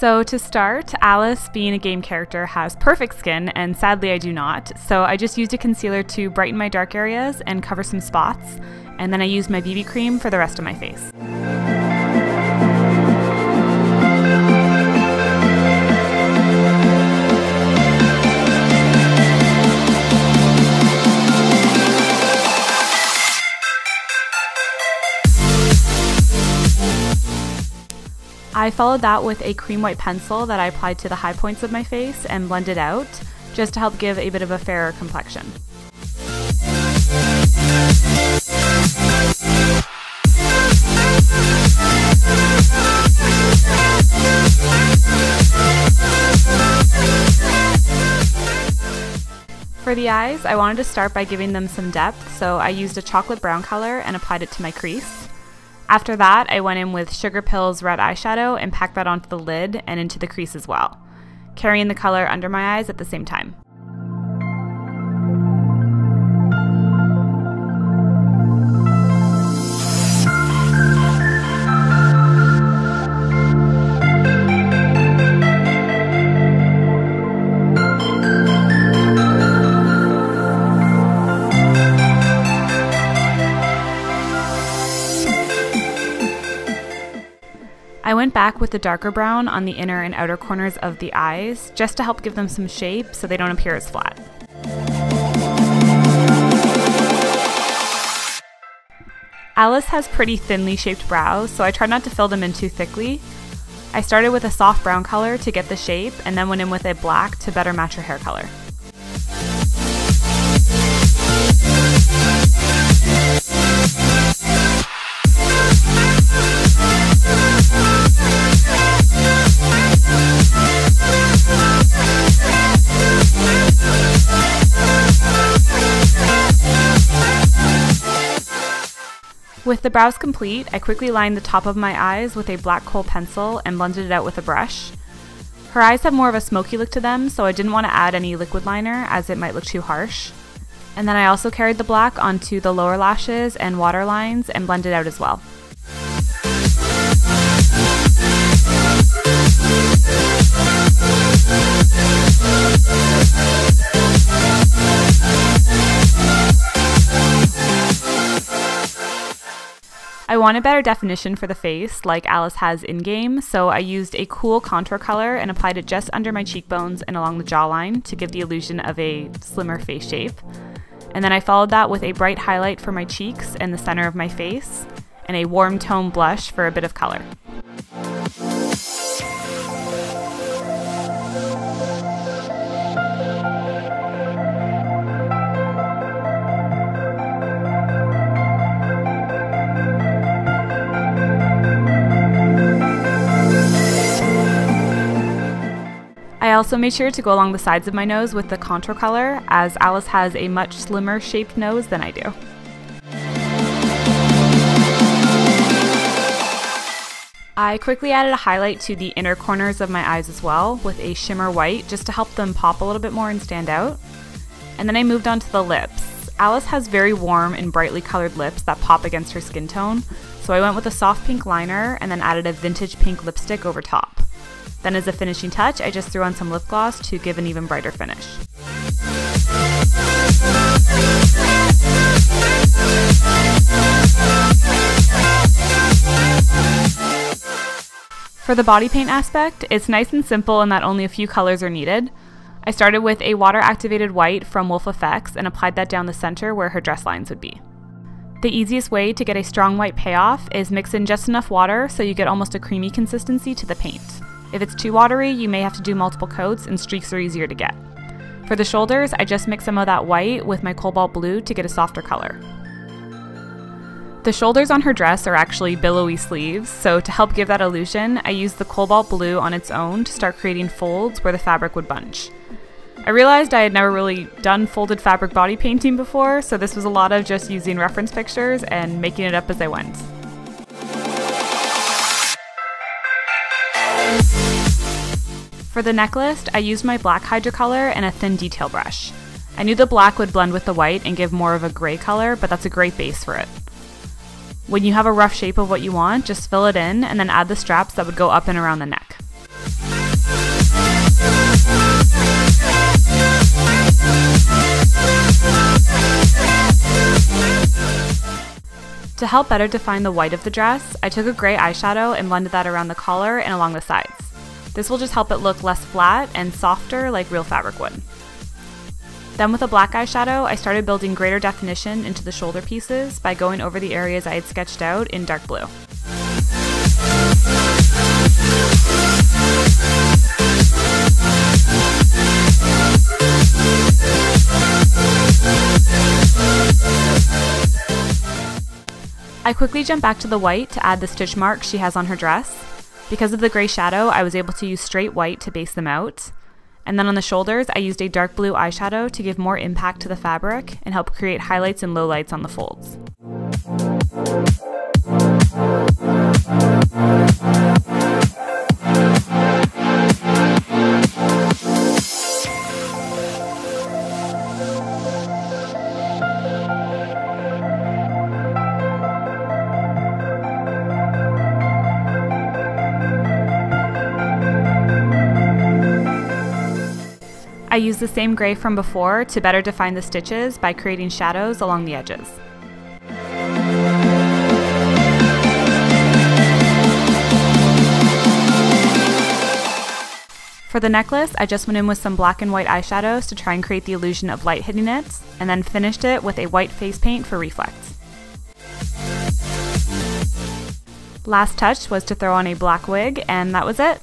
So, to start, Alice, being a game character, has perfect skin, and sadly I do not. So, I just used a concealer to brighten my dark areas and cover some spots, and then I used my BB cream for the rest of my face. I followed that with a cream white pencil that I applied to the high points of my face and blended out just to help give a bit of a fairer complexion. For the eyes, I wanted to start by giving them some depth, so I used a chocolate brown color and applied it to my crease. After that, I went in with Sugarpill's red eyeshadow and packed that onto the lid and into the crease as well, carrying the color under my eyes at the same time. Back with the darker brown on the inner and outer corners of the eyes just to help give them some shape so they don't appear as flat. Alice has pretty thinly shaped brows, so I tried not to fill them in too thickly. I started with a soft brown color to get the shape and then went in with a black to better match her hair color. With the brows complete, I quickly lined the top of my eyes with a black kohl pencil and blended it out with a brush. Her eyes have more of a smoky look to them, so I didn't want to add any liquid liner as it might look too harsh. And then I also carried the black onto the lower lashes and waterlines and blended out as well. I wanted a better definition for the face, like Alice has in game, so I used a cool contour color and applied it just under my cheekbones and along the jawline to give the illusion of a slimmer face shape. And then I followed that with a bright highlight for my cheeks and the center of my face, and a warm tone blush for a bit of color. Also made sure to go along the sides of my nose with the contour color, as Alice has a much slimmer shaped nose than I do. I quickly added a highlight to the inner corners of my eyes as well with a shimmer white just to help them pop a little bit more and stand out. And then I moved on to the lips. Alice has very warm and brightly colored lips that pop against her skin tone, so I went with a soft pink liner and then added a vintage pink lipstick over top. Then as a finishing touch, I just threw on some lip gloss to give an even brighter finish. For the body paint aspect, it's nice and simple in that only a few colors are needed. I started with a water activated white from Wolfe FX and applied that down the center where her dress lines would be. The easiest way to get a strong white payoff is mix in just enough water so you get almost a creamy consistency to the paint. If it's too watery, you may have to do multiple coats and streaks are easier to get. For the shoulders, I just mix some of that white with my cobalt blue to get a softer color. The shoulders on her dress are actually billowy sleeves, so to help give that illusion, I used the cobalt blue on its own to start creating folds where the fabric would bunch. I realized I had never really done folded fabric body painting before, so this was a lot of just using reference pictures and making it up as I went. For the necklace, I used my black hydrocolor and a thin detail brush. I knew the black would blend with the white and give more of a gray color, but that's a great base for it. When you have a rough shape of what you want, just fill it in and then add the straps that would go up and around the neck. To help better define the white of the dress, I took a gray eyeshadow and blended that around the collar and along the sides. This will just help it look less flat and softer like real fabric would. Then with a black eyeshadow, I started building greater definition into the shoulder pieces by going over the areas I had sketched out in dark blue. I quickly jumped back to the white to add the stitch marks she has on her dress. Because of the gray shadow, I was able to use straight white to base them out. And then on the shoulders, I used a dark blue eyeshadow to give more impact to the fabric and help create highlights and lowlights on the folds. I used the same gray from before to better define the stitches by creating shadows along the edges. For the necklace, I just went in with some black and white eyeshadows to try and create the illusion of light hitting it, and then finished it with a white face paint for reflect. Last touch was to throw on a black wig, and that was it.